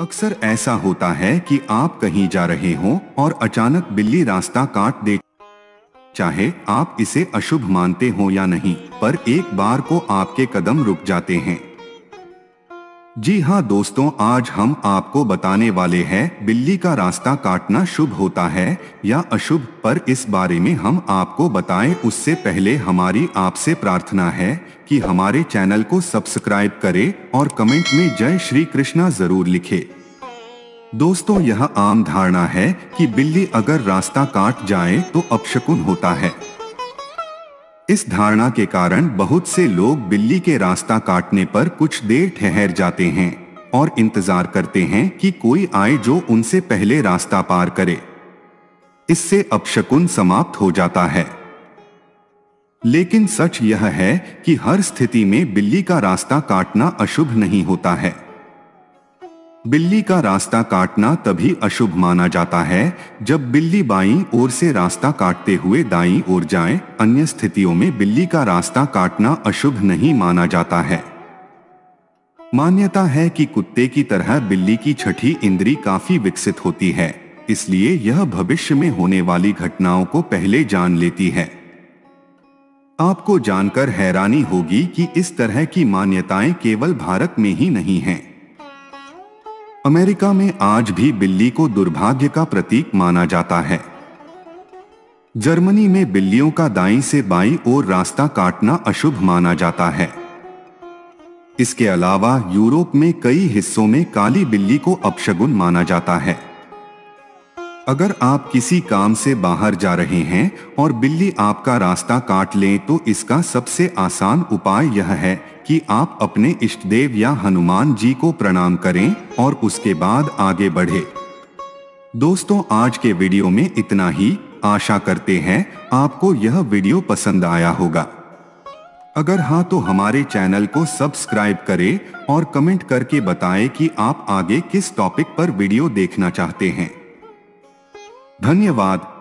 अक्सर ऐसा होता है कि आप कहीं जा रहे हो और अचानक बिल्ली रास्ता काट दे। चाहे आप इसे अशुभ मानते हो या नहीं, पर एक बार को आपके कदम रुक जाते हैं। जी हाँ दोस्तों, आज हम आपको बताने वाले हैं, बिल्ली का रास्ता काटना शुभ होता है या अशुभ, पर इस बारे में हम आपको बताएँ। उससे पहले हमारी आपसे प्रार्थना है कि हमारे चैनल को सब्सक्राइब करें और कमेंट में जय श्री कृष्णा ज़रूर लिखे। दोस्तों, यह आम धारणा है कि बिल्ली अगर रास्ता काट जाए तो अपशकुन होता है। इस धारणा के कारण बहुत से लोग बिल्ली के रास्ता काटने पर कुछ देर ठहर जाते हैं और इंतज़ार करते हैं कि कोई आए जो उनसे पहले रास्ता पार करे। इससे अपशकुन समाप्त हो जाता है। लेकिन सच यह है कि हर स्थिति में बिल्ली का रास्ता काटना अशुभ नहीं होता है। बिल्ली का रास्ता काटना तभी अशुभ माना जाता है, जब बिल्ली बाईं ओर से रास्ता काटते हुए दाईं ओर जाए, अन्य स्थितियों में बिल्ली का रास्ता काटना अशुभ नहीं माना जाता है मान्यता है कि कुत्ते की तरह बिल्ली की छठी इंद्री काफ़ी विकसित होती है, इसलिए यह भविष्य में होने वाली घटनाओं को पहले जान लेती है आपको जानकर हैरानी होगी कि इस तरह की मान्यताएँ केवल भारत में ही नहीं हैं। अमेरिका में आज भी बिल्ली को दुर्भाग्य का प्रतीक माना जाता है। जर्मनी में बिल्लियों का दाई से बाई ओर रास्ता काटना अशुभ माना जाता है। इसके अलावा यूरोप में कई हिस्सों में काली बिल्ली को अपशगुन माना जाता है। अगर आप किसी काम से बाहर जा रहे हैं और बिल्ली आपका रास्ता काट ले तो इसका सबसे आसान उपाय यह है कि आप अपने इष्ट देव या हनुमान जी को प्रणाम करें और उसके बाद आगे बढ़े। दोस्तों, आज के वीडियो में इतना ही। आशा करते हैं आपको यह वीडियो पसंद आया होगा। अगर हाँ तो हमारे चैनल को सब्सक्राइब करें और कमेंट करके बताएँ कि आप आगे किस टॉपिक पर वीडियो देखना चाहते हैं। धन्यवाद।